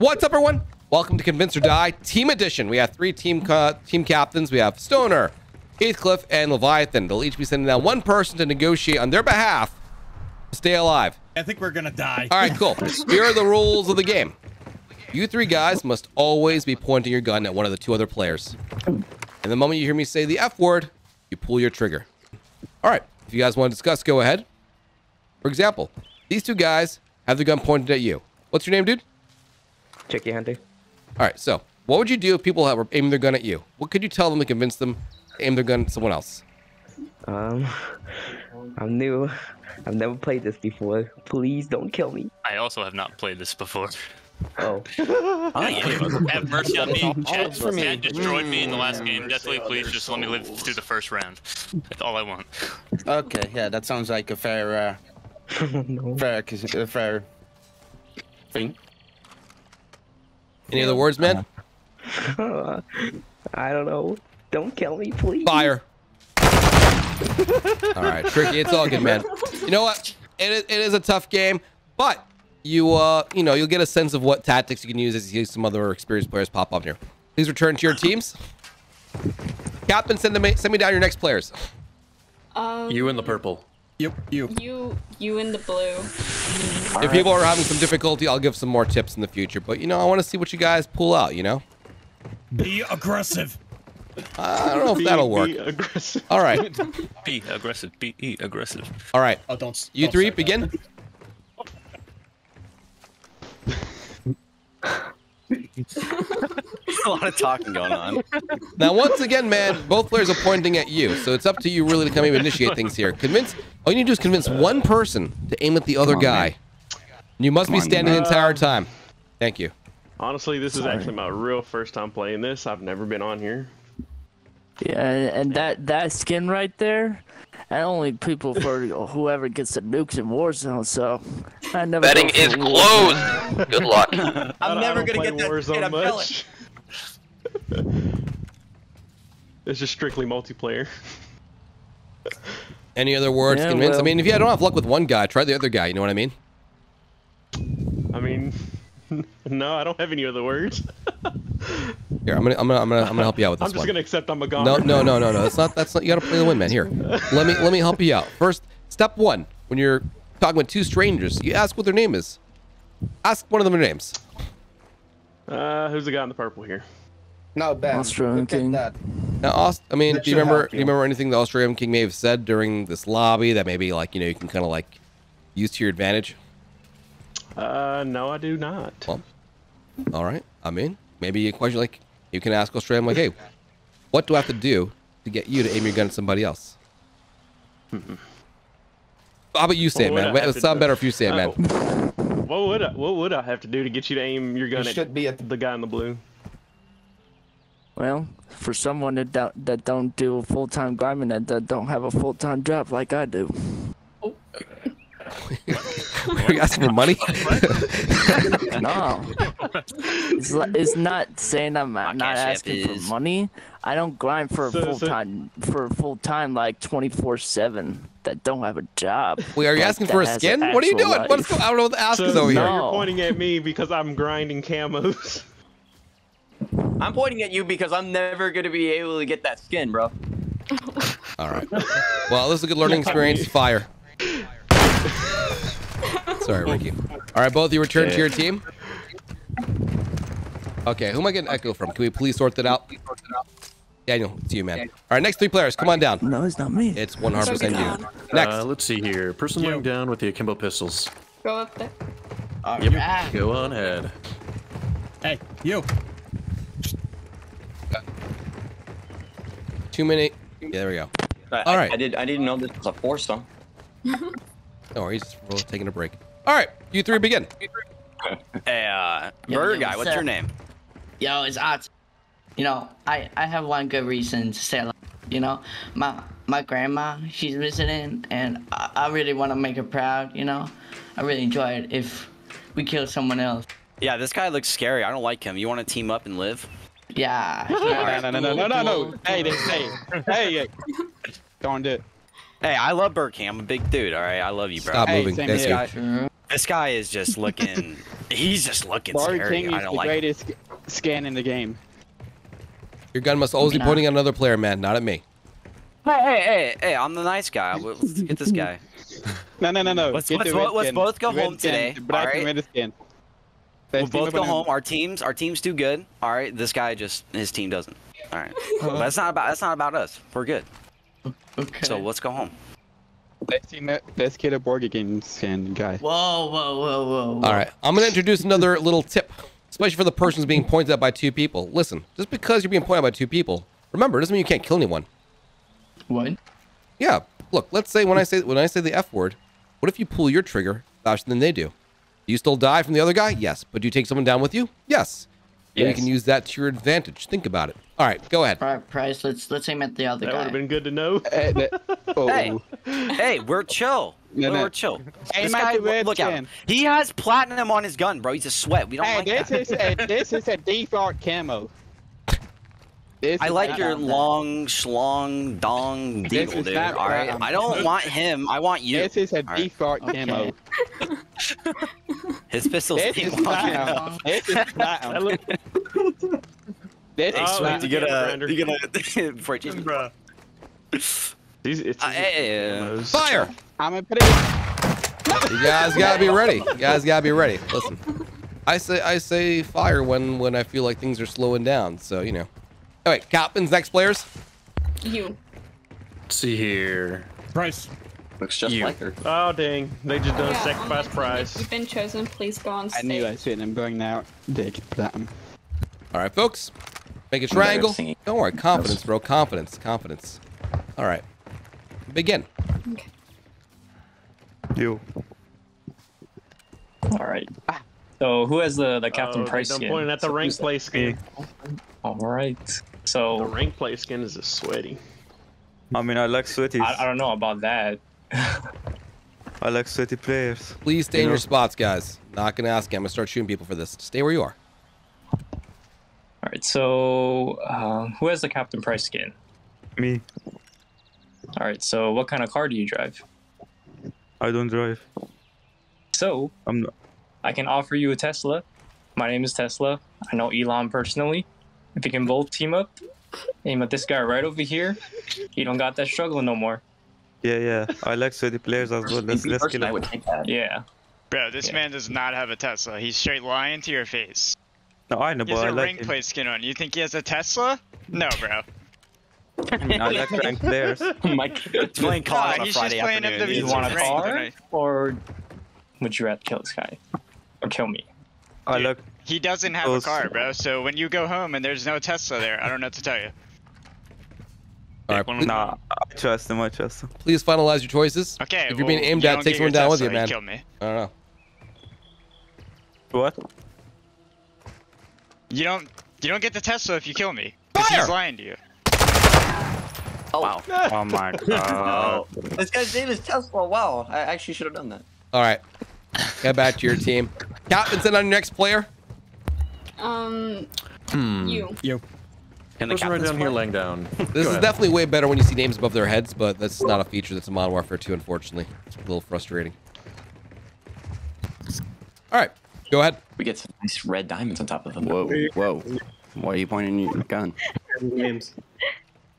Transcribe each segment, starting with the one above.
What's up, everyone? Welcome to Convince or Die Team Edition. We have three team ca- team captains. We have Stoner, Heathcliff, and Leviathan. They'll each be sending down one person to negotiate on their behalf to stay alive. I think we're gonna die. All right, cool. Here are the rules of the game. You three guys must always be pointing your gun at one of the two other players. And the moment you hear me say the F word, you pull your trigger. All right, if you guys want to discuss, go ahead. For example, these two guys have the gun pointed at you. What's your name, dude? Chicky Hunter. All right, so what would you do if people were aiming their gun at you? What could you tell them to convince them to aim their gun at someone else? Um, I'm new. I've never played this before. Please don't kill me. I also have not played this before. Oh, Have mercy on me. Chad, for me. Chad destroyed me in the last game. Deathly, please just let me live through the first round. That's all I want. Okay, yeah, that sounds like a fair, uh, no. fair, uh, fair thing. Any other words, man? I don't know. Don't kill me, please. Fire. all right, tricky. It's all good, man. You know what? It is, it is a tough game, but you uh you know you'll get a sense of what tactics you can use as you see some other experienced players pop up here. Please return to your teams. Captain, send them send me down your next players. Um, You in the purple. Yep, you. you, you in the blue. if people are having some difficulty, I'll give some more tips in the future. But you know, I want to see what you guys pull out. You know, Be aggressive. I don't know if that'll work. aggressive. All right, Be aggressive. Be aggressive. all right. Oh, don't. You oh, don't three, say that. begin. a lot of talking going on. Now, once again, man, both players are pointing at you, so it's up to you really to come and initiate things here. Convince. All you need to do is convince one person to aim at the other on, guy. You must be on, standing the entire uh, time. Thank you. Honestly, this is actually my real first time playing this. I've never been on here. Yeah, and that that skin right there, and only people for whoever gets the nukes in Warzone. So I never. Betting go is closed. Good luck. I I'm I never gonna get that Warzone skin. I'm much. it's just strictly multiplayer. Any other words, Yeah, to convince? I mean, if you don't have luck with one guy, try the other guy. You know what I mean? I mean, no, I don't have any other words. Here, I'm gonna, I'm gonna, I'm gonna, I'm gonna help you out with this I'm just one. gonna accept I'm a goner. No, no, no, no, no. That's not. That's not. You gotta play the win, man. Here, let me, let me help you out. First, step one: when you're talking with two strangers, you ask what their name is. Ask one of them their names. Uh, who's the guy in the purple here? No, Ben. Australian look at King. that. Now, Aust- I mean, That do you remember? help Do you you. remember anything the Australian King may have said during this lobby that maybe, like, you know, you can kind of like use to your advantage? Uh, no, I do not. Well, all right. I mean, maybe a question like you can ask Australia. I'm like, hey, what do I have to do to get you to aim your gun at somebody else? Hmm. How about you say it, What would man? It have would sound better if you say it, man. Oh. What would I, what would I have to do to get you to aim your gun You at should be at the the guy in the blue? Well, for someone that don't, that don't do full time grinding, that, that don't have a full time job like I do. Are you asking for money? No, it's, li- it's not saying I'm not cash app asking for money. I don't grind for So- full so- time for full time like twenty four seven that don't have a job. Wait, are you like, asking for a skin? What are you actual doing? What's life. go- I don't know what the ask So, is over so here. No. you're pointing at me because I'm grinding camos. I'm pointing at you because I'm never gonna be able to get that skin, bro. All right. Well, this is a good learning experience. Fire. Sorry, Ricky. All right, both of you return to your team. Okay, who am I getting echo from? Can we please sort that out? Daniel, it's you, man. All right, next three players, come on down. No, it's not me. It's 100% you. Next. Uh, let's see here. Person laying down with the akimbo pistols. Go up there. Yep. Go on ahead. Hey, you. Two minute. Yeah, there we go. I, All right. I, I did. I didn't know this was a foursome. No worries. We're taking a break. All right, you three begin. Hey, uh, Burger Guy, what's what's your name? Yo, it's Art. You know, I I have one good reason to say, like, you know, my my grandma, she's visiting, and I, I really want to make her proud. You know, I really enjoy it if we kill someone else. Yeah, this guy looks scary. I don't like him. You want to team up and live? Yeah. No, no, no, no, no, no. Hey, hey, hey, hey, hey. Don't do it. Hey, I love Burger I'm a big dude. All right, I love you, bro. Stop Hey, moving. same Thank This you. here. guy, mm-hmm. this guy is just looking He's just looking Barry scary. King I is don't the like. it. greatest scan in the game. Your gun must always be pointing at another player, man, not at me. Hey, hey, hey, hey! I'm the nice guy. Let's get this guy. No, no, no, no. Let's- let's the bo- red let's both go red home skin, today, the alright? skin. We'll both go home. Our teams, our teams do good. All right. This guy just his team doesn't. All right. But that's not about. That's not about us. We're good. Okay. So let's go home. Let's team up. Let's get a board game skin, guy. Whoa, whoa, whoa, whoa. whoa. All right, I'm going to introduce another little tip, especially for the persons being pointed at by two people. Listen, just because you're being pointed at by two people, remember, it doesn't mean you can't kill anyone. What? Yeah, look, let's say when I say when I say the F word, what if you pull your trigger faster than they do? Do you still die from the other guy? Yes. But do you take someone down with you? Yes. And you can use that to your advantage. Think about it. All right, go ahead. All right, Price. Let's let's aim at the other That would have been good to know. Eh, that- oh, Hey, hey, we're chill. No, we're, no. we're chill. Aim This at guy, the red look at him. He has platinum on his gun, bro. He's a sweat. We don't Hey, like this that. is a this is a default camo. This I like your long, schlong, dong, This deagle, dude. All right. platinum. I don't want him. I want you. This is a All right. default Okay. camo. His pistol's This is ain't long This is platinum. This is Oh, platinum. You get a, Brander. you get a, before I change. Bruh. These, it's, Uh, hey, Fire! I'm gonna put it. You guys gotta be ready. You guys gotta be ready. Listen, I say I say fire when when I feel like things are slowing down. So you know. All right, Captain's next players. You. Let's see here. Price. Looks just You. like her. oh dang, they just done Yeah, sacrifice I'm prize. You've been chosen. Please go on stage. I knew I shouldn't have bring out Dick platinum. All right, folks. Make a triangle. Don't worry, confidence, bro. Confidence, confidence. All right. Begin. You. All right. So who has the the Captain Oh, Price I'm skin? pointing at the So rank who's that? play skin. All right. So The So rank play skin is a sweaty. I mean, I like sweaty. I, I don't know about that. I like sweaty players. Please stay You in know? your spots, guys. Not gonna ask you. I'm gonna start shooting people for this. Stay where you are. All right. So um, who has the Captain Price skin? Me, All right. So what kind of car do you drive? I don't drive. So I'm not. I can offer you a Tesla. My name is Tesla. I know Elon personally. If you can both team up, aim at this guy right over here, you don't got that struggle no more. Yeah, yeah. I like sweaty players as well. Let's let's kill him. would take that. Yeah. Bro, this Yeah. man does not have a Tesla. He's straight lying to your face. No, I know, He but has I a like ring him. plate skin on. You think he has a Tesla? No, bro. I mean, I like rank players. Mike, Playing COD Nah, on a he's Friday just playing afternoon. MW2 you want a ranked, car and or would you rather kill this guy or kill me? I look. He doesn't have Those- a car, bro. So when you go home and there's no Tesla there, I don't know what to tell you. All right. Nah, I trust him. I trust him. please finalize your choices. Okay. If you're being aimed you at, take someone down with you, man. kill me. I don't know. What? You don't. You don't get the Tesla if you kill me. Fire! He's lying to you. Oh, wow. Oh my god. this guy's name is Tesla. Wow. I actually should have done that. All right. Get back to your team. Captain, send on your next player. Um, Hmm. you. You. Can the Person right captain's down here laying down. This is definitely way better when you see names above their heads, but that's not a feature that's in Modern Warfare 2, unfortunately. It's a little frustrating. All right, go ahead. We get some nice red diamonds on top of them. Whoa, whoa. Why are you pointing your gun?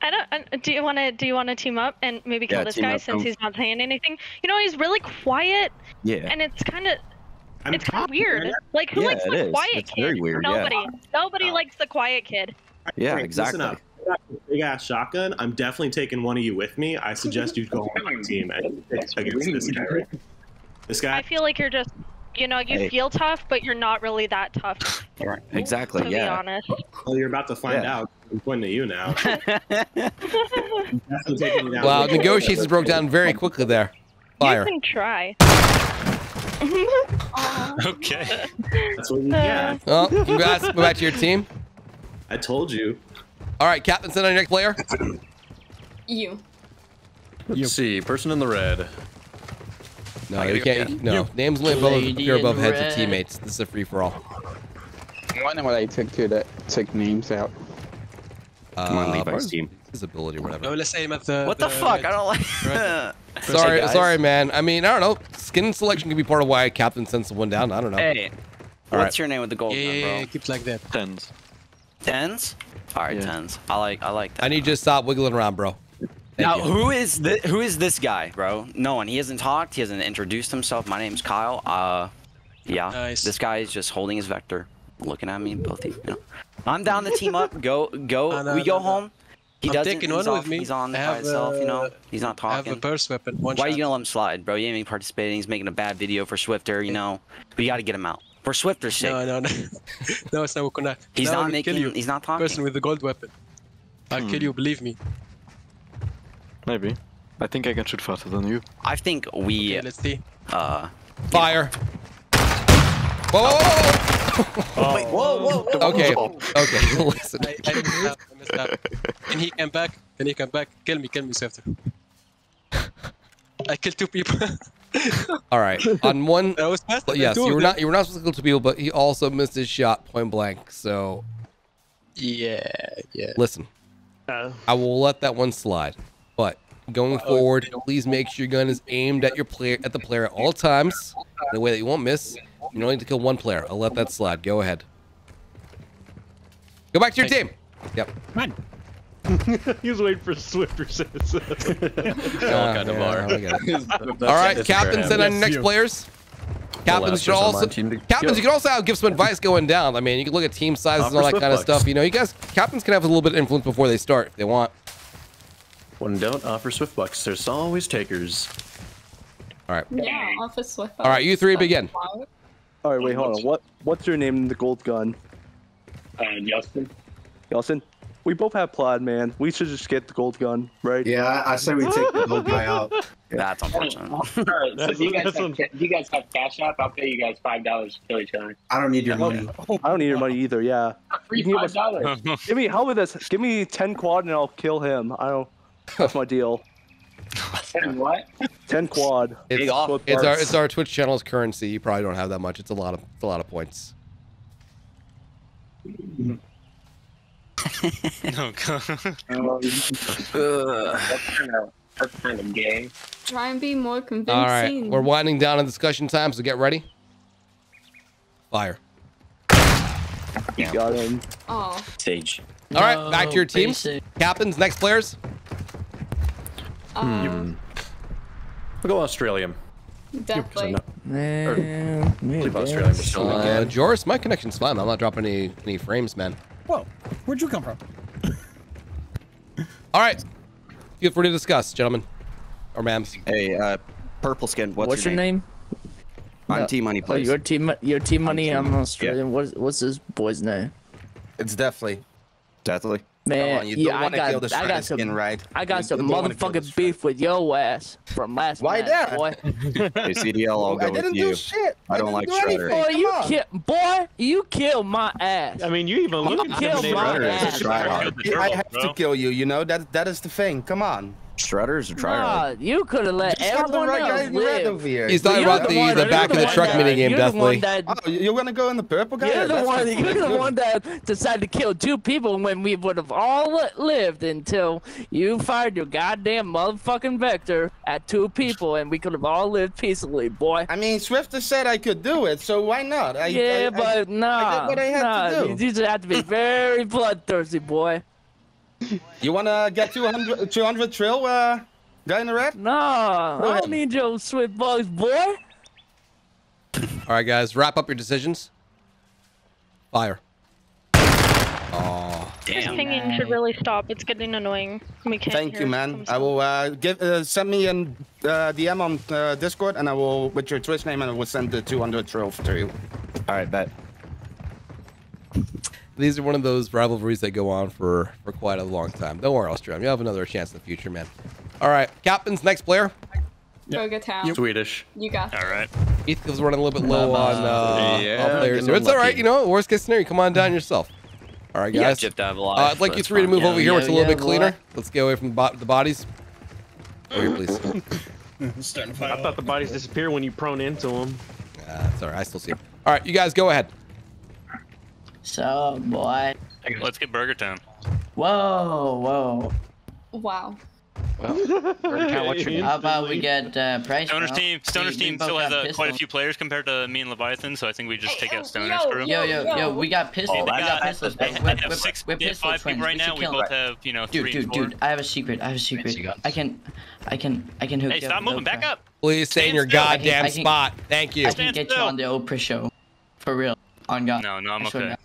I don't. uh, Do you want to? Do you want to team up and maybe kill Yeah, this guy up, since he's not saying anything? You know, he's really quiet, Yeah. and it's kind of. I'm It's kind of weird. Like, who Yeah, likes the is. quiet It's kid? very weird, yeah. Nobody. Nobody likes the quiet kid. Yeah, Frank, exactly. Listen up. I got a Big ass shotgun. I'm definitely taking one of you with me. I suggest you go on my team and against this guy. This guy. I feel like you're just. You know, you Hey. feel tough, but you're not really that tough. Exactly. To be Yeah. honest. Well, you're about to find Yeah. out. I'm pointing at you now. Definitely taking. Wow, negotiations broke down very quickly there. Fire. You can try. Okay. That's what you get. Uh. Well, congrats. Go back to your team. I told you. All right, Captain, send on your next player. You. Let's see. Person in the red. No, I you gotta can't. go. You, no, names only above, Lady appear above in heads of teammates. This is a free for all. I wonder what I took to that took names out. Come on, Uh, Levi's team. Disability or whatever. No, let's aim at the. What the fuck? I don't like. Sorry, guys. sorry, man. I mean, I don't know. Skin selection could be part of why Captain sends someone down. I don't know. Hey, All What's right. your name with the gold Yeah, gun, yeah, yeah, keep like that. Tens. Tens. All right, Yeah. tens. I like I like that. I need you to stop wiggling around, bro. Thank now, you. who is the, who is this guy, bro? No one. He hasn't talked. He hasn't introduced himself. My name's Kyle. Uh, yeah. Nice. This guy is just holding his vector, looking at me. Both of you. you know. I'm down to team up. Go go. No, no, we go no, no. home. He I'm doesn't. taking he's one off, with me. He's on I by have, himself. You know. He's not I have talking. a burst weapon. One Why are shot. you gonna let him slide, bro? He ain't even participating. He's making a bad video for Swiftor. You know. We got to get him out for Swiftor's sake. No, no, no. no, it's not Wakuna. He's Now I not will making. Kill you. He's not talking. Person with the gold weapon. I'll Hmm. kill you. Believe me. Maybe. I think I can shoot faster than you. I think we. Okay, let's see. Uh. Fire. Whoa, whoa, whoa, Wait, whoa, whoa, whoa. Okay, okay. Listen. I, I messed up. I messed up. Can he come back? Can he come back? Kill me. Kill me, Swiftor. I killed two people. All right. On one. That was faster than Yes, two you of were not. You were not supposed to kill two people, but he also missed his shot point blank. So Yeah, yeah. listen, Uh, I will let that one slide. But going forward, please make sure your gun is aimed at your player at the player at all times in a way that you won't miss. You only need to kill one player. I'll let that slide. Go ahead. Go back to your team. Yep. Come he was waiting for Swiftor says. Ah, kind of yeah, are. we get it. All right, captain, send on your next players. Captains should person also my team to captains. kill. You can also give some advice going down. I mean, you can look at team sizes and all that kind of stuff. You know, you guys captains can have a little bit of influence before they start if they want. When don't offer swift bucks, there's always takers. All right. Yeah, Office Swift. bucks. All right, you three begin. All right, wait, hold on. What what's your name in the gold gun? Uh, Justin. Justin. We both have plaid, man. We should just get the gold gun, right? Yeah, I, I say we take the gold guy out. That's unfortunate. Alright, so That's- do you guys have, do you guys have cash app? I'll pay you guys five dollars to kill each other. I don't need your money. I don't need your money either. Yeah. Free give five us- dollars. Give me how about this? Give me ten quad and I'll kill him. I don't. That's my deal. Ten what? Ten quad. It's, That's it's our it's our Twitch channel's currency. You probably don't have that much. It's a lot of it's a lot of points. No, go. That's kind of that's kind of gay. Try and be more convincing. All right, we're winding down in discussion time, so get ready. Fire. You Got him. Oh, Sage. All right, back to your No, teams. basic. Captains, next players. Um, We'll go Australian. definitely. Man, Believe Australian was still Uh. Joris, my connection's fine. I'm not dropping any any frames, man. Whoa, where'd you come from? All right, feel free to discuss, gentlemen or ma'ams. Hey, uh, purple skin. What's, What's, your name? I'm No. T Money, Oh, please. your team, your team money. I'm Australian. What's what's this boy's name? It's definitely. Definitely. Man, on, you yeah, don't I wanna got, kill the I got some, skin, right? I got You some don't wanna kill the motherfucking beef with your ass from last Why match, that? boy. Hey, CDL, I'll go I didn't with do you. shit. I don't like didn't do Shredder. Boy, you Come kill, boy, you killed my ass. I mean, you even look You killed intimidated. my Shredder ass. I have to kill you. You know that that is the thing. Come on. Shredder's or tryhard. Nah, you could have let Just not the everyone right else in live. over here. He's talking You're about the, one- the you're back of the one truck that- minigame, you're the one definitely. that Oh, you're gonna go in the purple guy? You're the That's one. You're the one that decided to kill two people when we would have all lived until you fired your goddamn motherfucking vector at two people, and we could have all lived peacefully, boy. I mean, Swiftor said I could do it, so why not? I, yeah, I, but I, nah, I did what I had nah. to do. You just have to be very bloodthirsty, boy. You wanna get 200, 200 trill, uh, guy in the red? Nah, Go I don't need your swift bucks, boy. All right, guys, wrap up your decisions. Fire. Oh, This pinging should really stop. It's getting annoying. We can't Thank you, man. I will uh, give uh, send me an uh, DM on uh, Discord, and I will with your Twitch name, and I will send the 200 trill to you. All right, bet. These are one of those rivalries that go on for for quite a long time. Don't worry, Australia. You'll have another chance in the future, man. All right, captains, next player. Burger Town. Swedish. You got All right. Heath was running a little bit low on uh, Yeah, all players. It's all right, you know. Worst case scenario, come on down yourself. All right, guys. chipped out of Uh, I'd like you it's three to move Yeah, over here. yeah, where it's a little yeah, bit cleaner. boy. Let's get away from the, bo- the bodies. Over here, please. Starting to I fight. thought the bodies disappear when you prone into them. Uh, it's all right. I still see him. All right, you guys go ahead. So, boy. Let's get Burger Town. Whoa, whoa. Wow. Well, How about we get uh, price? Stoner's bro? team, Stoner's We- we team both still has got uh, quite a few players compared to me and Leviathan, so I think we just take out Stoner's yo, crew. Yo, yo, yo, we got pistols. Oh, we got got- pistols. they bro. have We're, we're, six- we're have pistol five people right We now, we both them. have, you know, dude, three dude, and four. dude. I have a secret. I have a secret. I can, I can, I can hook Hey, you stop moving. Back Oprah. up. Please stay in your still. I can- goddamn spot. Thank you. I can get you on the Oprah show, for real. On God. No, no, I'm I swear to okay.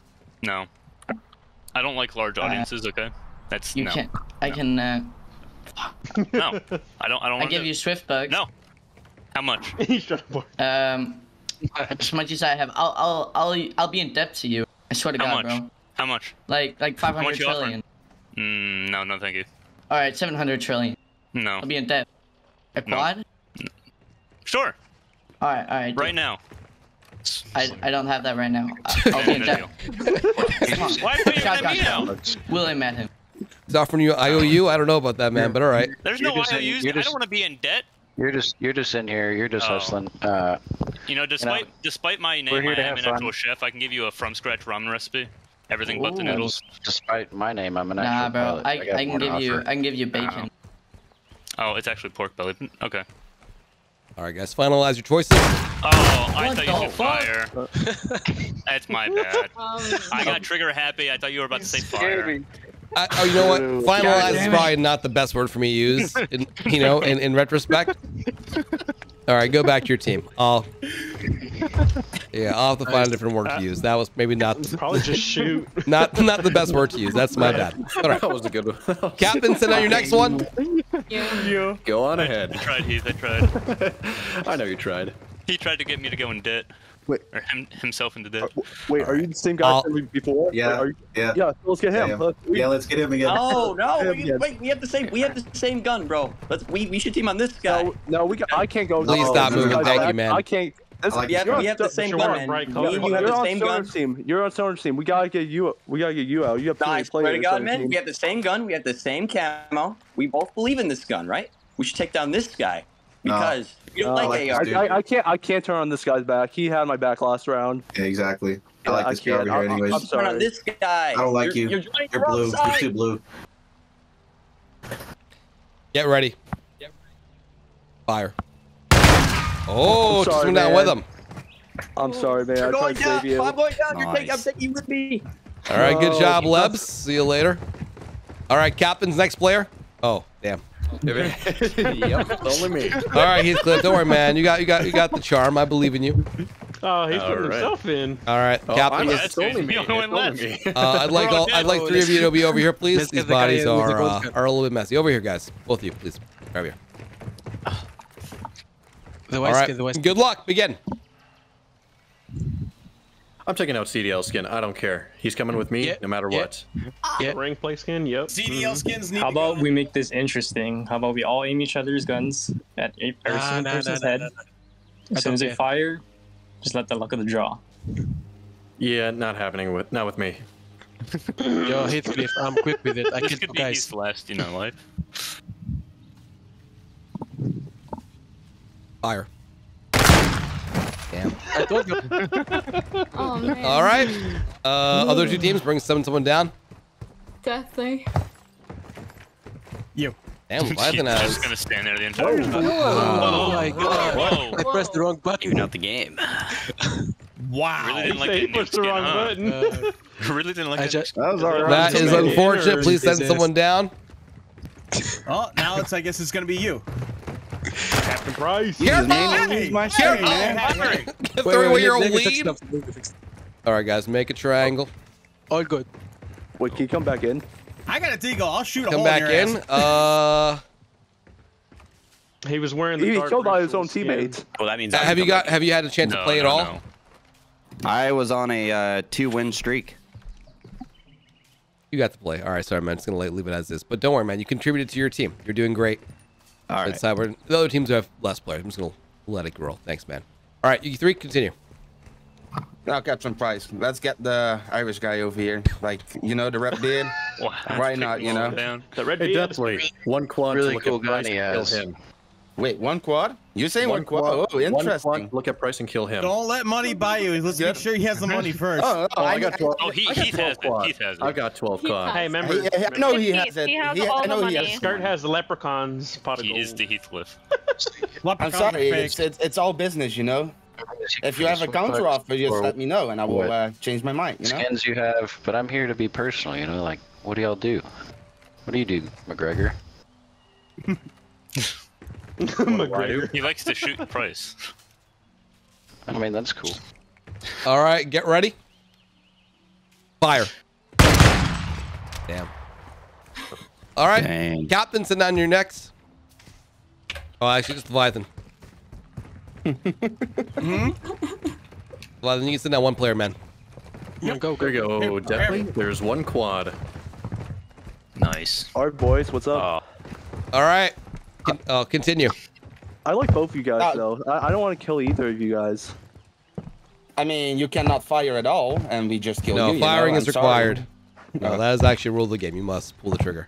No. I don't like large audiences, okay? That's You no. can, I can. Uh, No. I don't I don't I give to you Swift bucks. No. How much? Um, as much as I have, I'll, I'll, I'll, I'll be in debt to you. I swear to How God, much? bro. How much? Like, like How 500 much you trillion. offering? Mm, no, no, thank you. All right, 700 trillion. No. I'll be in debt. A No. quad? Sure. All right, all right. Right now. I, I don't have that right now. I- I'll be in debt. Why put your Shout me out. out? William met him. He's offering you IOU. I don't know about that, man, but all right. There's no just- IOUs. you're I don't want to be in debt. You're just you're just in here. You're just Oh. hustling. Uh, You know, despite despite my we're name, here I to am have an fun. actual chef. I can give you a from scratch ramen recipe. Everything but the noodles. Despite my name, I'm an Nah, actual bro. pilot. I, got I can give you. I can give you bacon. Oh, it's actually pork belly. Okay. All right, guys, finalize your choices. Oh, I What thought you the said fire. That's my bad. Um, I got trigger happy. I thought you were about to say fire. I, oh, you know what? Finalize is probably not the best word for me to use. In, you know, in, in retrospect. All right, go back to your team. I'll. Yeah, I'll have to find a different word to use. That was maybe not. Probably just shoot. Not not the best word to use. That's my bad. All right. That was a good one. Captain, send out your next one. Yeah. Go on ahead. I tried, Heath. I tried. I know you tried. He tried to get me to go in debt. Wait. Or him, himself into debt. Uh, wait, are you the same guy uh, I'll- from before? Yeah, Are you, yeah. yeah. so Let's get him. Yeah, Let's- we- Yeah, let's get him again. Oh no! Yeah, We, yeah. wait, we have the same. We have the same gun, bro. Let's. We, we should team on this guy. No, no, we got, I can't go. Please no, stop moving. guy's Thank you, man. I can't. This, like we have, we have the same gun, man. bright Me and you have the same gun. team. You're on Stoner's team. We gotta get you. We gotta get you out. You have too Nah, I many swear players. to God, man. team. We have the same gun. We have the same camo. We both believe in this gun, right? We should take down this guy No. because you don't I like like AR. I, I, I can't. I can't turn on this guy's back. He had my back last round. Yeah, exactly. I Yeah, like I this guy over here anyways. I'm Turn sorry. on this guy. I don't like you're, you. You're You're blue. wrong You're too blue. Get ready. Fire. Oh, I'm just sorry, went down man. with him. I'm sorry, man. You're I tried going to down. save you. I'm going down. You're taking, I'm taking you with me. All right, good Oh, job, he Lebs. See you later. All right, Captain's next player. Oh, damn. yep, it's only me. All right, Heathcliff. Don't worry, man. You got you got you got the charm. I believe in you. Oh, he's All putting right. himself in. All right, Oh, Captain. I'm Yeah, it's only me. It's only left. me. Uh, I'd like all, I'd like three of you to be over here, please. Let's These get the guy bodies the are uh, are a little bit messy. Over here, guys. Both of you, please. Over here. The All white right. skin, the white skin. Good luck. Begin. I'm taking out CDL skin. I don't care. He's coming with me Yeah, no matter yeah. what. Ah. Yeah. Ring play skin. Yep. CDL mm-hmm. skins need How about we make this interesting? How about we all aim each other's guns at a person, Nah, nah, person's nah, head? nah, As soon as they fire, just let the luck of the draw. Yeah, not happening with not with me. Yo, Heathcliff, I'm quick with it. I This killed could be guys. his last, you know, life. Fire. Damn. I told you. Oh man. All right. Uh, other two teams bring seven someone down. Deathly. You. Damn, He's Leviathan just gonna stand there the entire time. Oh my god. Whoa. I pressed the wrong button. Even out the game. Wow. Really didn't like said he that pushed the skin, wrong huh? button. Uh, really didn't like that. just. That was alright. That is unfortunate. Please send someone down. Oh, now it's. I guess it's gonna be you. Captain Price. Careful! Hey, Careful! hey, man. Hey, Wait, Throwing wait, away your let lead. it up, let me fix it. All right, guys, make a triangle. All good. Wait, can you come back in? I got a deagle. I'll shoot a Come hole back in. In. Uh, He was wearing the He dark killed all his racial own skin. teammates. Well, that means. I have you got? back. Have you had a chance to No, play at all? no. I was on a uh, two-win streak. You got to play. All right, sorry, man. Just gonna leave it as this. But don't worry, man. You contributed to your team. You're doing great. All right. It's, uh, we're- the other teams have less players. I'm just gonna let it roll. Thanks, man. All right, you three, continue. Now, Captain Price, let's get the Irish guy over here. Like, you know, the rep did. Wow, Why not, you know? down. The red Hey, beard. Deathly. One quad Really to look cool at gun Price he and kill him. Wait, one quad? You're saying one, One quad? quad, Oh, one interesting. quad, Look at price and kill him. Don't let money buy you. Let's make sure he has the money first. Oh, Oh, I got 12. Oh, he, I got Heath 12 has it. quad. Heath has it. I got 12 Heath quad. has- Hey, remember? He- he- no, he has it. he has He- all I the know he money. has. Skirt has leprechauns pot of He gold. is the Heathcliff. I'm Leprechaun sorry. It's, it's it's all business, you know. If you have a counter offer, just let me know, and I will uh, change my mind. You know. skins you have, but I'm here to be personal, you know, like, what do y'all do? What do you do, McGregor? McGregor. He likes to shoot the price. I mean, that's cool. All right, get ready. Fire. Damn. All right, Dang. Captain, sitting on your next. Oh, actually, just Leviathan. Hmm? Leviathan, you can sit down one player, man. Go, There you go. Definitely. There's one quad. Nice. All right, boys, what's up? Ah. All right. Con- uh, continue. I like both of you guys, Uh, though. I, I don't want to kill either of you guys. I mean, you cannot fire at all, and we just kill No, you. you know? firing is I'm sorry. required. No, that is actually a rule of the game. You must pull the trigger.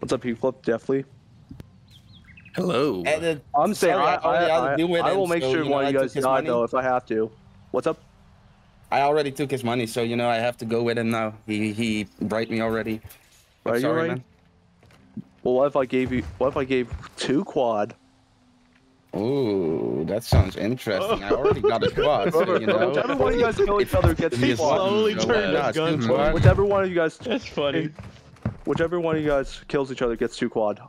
What's up, you flip deftly? Hello. And it- I'm saying sorry, I, I already I, I, I will make so, sure you know, one of you guys die, though, if I have to. What's up? I already took his money, so you know I have to go with him now. He he bribed me already. I'm Are you sorry, right? man. Well, what if I gave you? What if I gave two quad? Ooh, that sounds interesting. I already got a quad, so you know. Whichever one of you guys kill each other gets He two quad. slowly So, turned his gun two to quad. Whichever one of you guys, That's funny. whichever one of you guys kills each other gets two quad.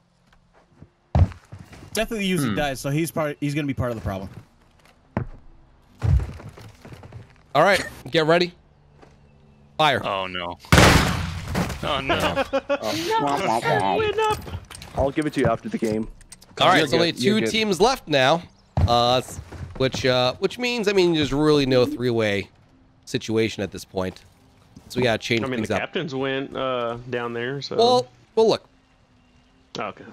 Definitely usually hmm. dies, so he's part. He's gonna be part of the problem. All right, get ready. Fire. Oh no. Oh no. Win up. I'll give it to you after the game. All right, You're there's only good, you're two good. teams left now, uh, which uh, which means I mean there's really no three-way situation at this point, so we gotta change I mean, things the up. captains went uh, down there, so. Well, well, look. okay.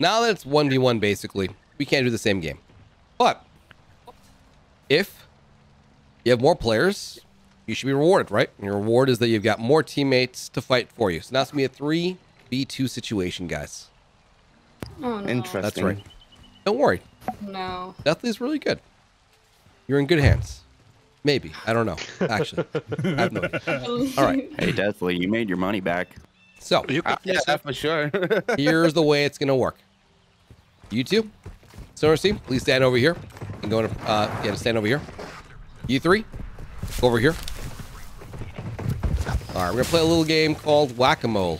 Now that it's one v one, basically, we can't do the same game. But if you have more players, you should be rewarded, right? And your reward is that you've got more teammates to fight for you. So now it's gonna be a three v two situation, guys. Oh no. Interesting. That's right. Don't worry. No. Deathly's really good. You're in good hands. Maybe. I don't know. Actually. I have no idea. All right. Hey, Deathly, you made your money back. So Uh, yeah, for sure. here's the way it's gonna work. You two, Stoner's team, please stand over here. And go to uh yeah, stand over here. You three, go over here. Alright, we're gonna play a little game called Whack-A-Mole.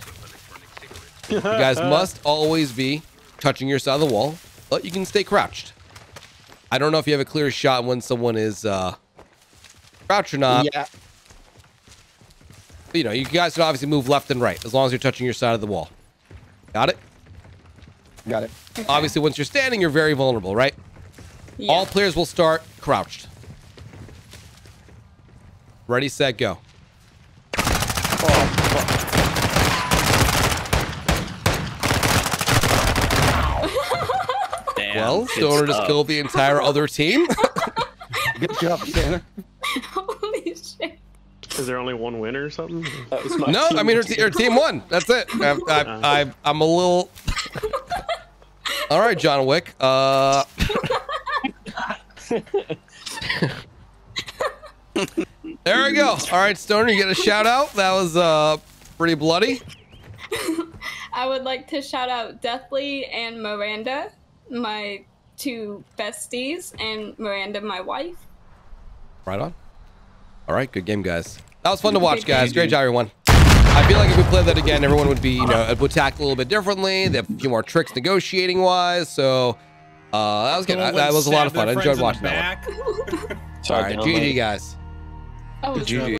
You guys must always be touching your side of the wall, but you can stay crouched. I don't know if you have a clear shot when someone is uh crouched or not. yeah. But, you know, you guys can obviously move left and right as long as you're touching your side of the wall. Got it? Got it. Obviously, once you're standing, you're very vulnerable, right? Yeah. All players will start crouched. Ready, set, go. Well, Stoner just killed the entire other team. Good job, Santa. Holy shit. Is there only one winner or something? no, I mean, her, te- her team won. That's it. I, I, I, I'm a little. All right, John Wick. Uh. there we go. All right, Stoner, you get a shout out. That was uh pretty bloody. I would like to shout out Deathly and Miranda, my two besties, and Miranda, my wife. Right on. All right, good game, guys. That was fun to watch, guys. Great job, everyone. I feel like if we played that again, everyone would be, you know, would tackle a little bit differently. They have a few more tricks negotiating wise. So uh, that was good. Someone That was a lot of fun. I enjoyed watching that one. back. All right, GG, guys. Oh, GG.